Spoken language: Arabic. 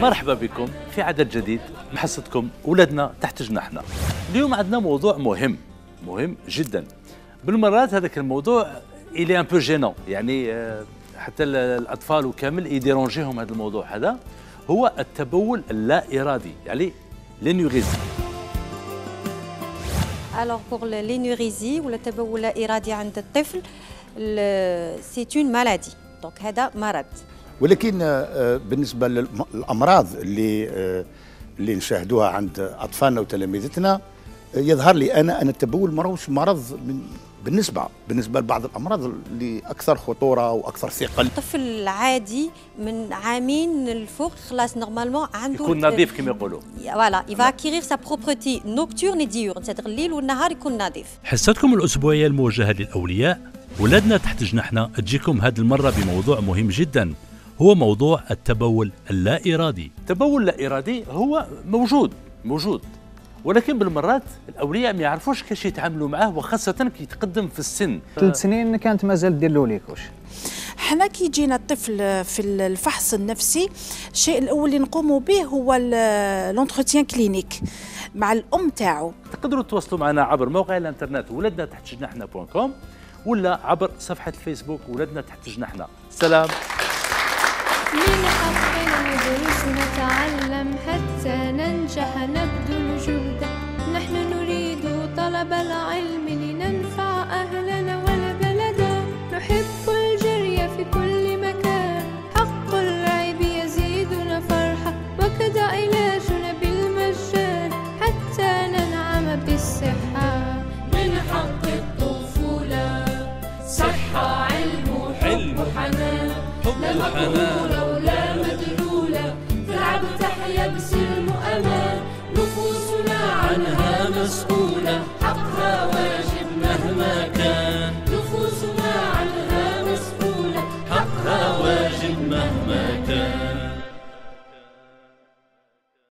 مرحبا بكم في عدد جديد من حصتكم ولدنا تحت جناحنا. اليوم عندنا موضوع مهم مهم جدا. بالمرات هذاك الموضوع إلي un peu gênant يعني آه، حتى الأطفال وكامل يديرونجيهم هذا الموضوع هذا. هو التبول اللا ارادي يعني l'énurésie Alors pour l'énurésie ou le تبول لا إرادي عند الطفل c'est une maladie. Donc هذا مرض. ولكن آه، بالنسبة للأمراض اللي آه، اللي نشاهدوها عند أطفالنا وتلاميذتنا آه، يظهر لي أنا ان التبول مروش مرض من بالنسبة بالنسبة لبعض الأمراض اللي أكثر خطورة وأكثر ثقل الطفل العادي من عامين للفوق خلاص normalement عنده يكون نظيف كما يقولوا. voilà il va acquérir sa propreté nocturne diurne c'est-à-dire الليل والنهار يكون نظيف حصتكم الأسبوعية الموجهة للأولياء. ولادنا تحت جناحنا تجيكم هذه المرة بموضوع مهم جدا. هو موضوع التبول اللا إرادي التبول اللا إرادي هو موجود موجود. ولكن بالمرات الأولياء ما يعرفوش كيفاش يتعاملوا معاه وخاصة كي يتقدم في السن. ثلاث سنين كانت مازال دير له ليكوش. حنا كي يجينا الطفل في الفحص النفسي الشيء الأول اللي نقوموا به هو l'entretien clinique مع الأم تاعو. تقدروا تواصلوا معنا عبر موقع الإنترنت ولدنا تحت جناحنا point com ولا عبر صفحة الفيسبوك ولدنا تحت جناحنا. سلام. من حقنا ندرس نتعلم حتى ننجح نبذل جهدا. نحن نريد طلب العلم. مقهورة ولا مدلولة تلعب تحيا بسلم وأمان نفوسنا عنها مسؤولة حقها واجب مهما كان. نفوسنا عنها مسؤولة حقها واجب مهما كان.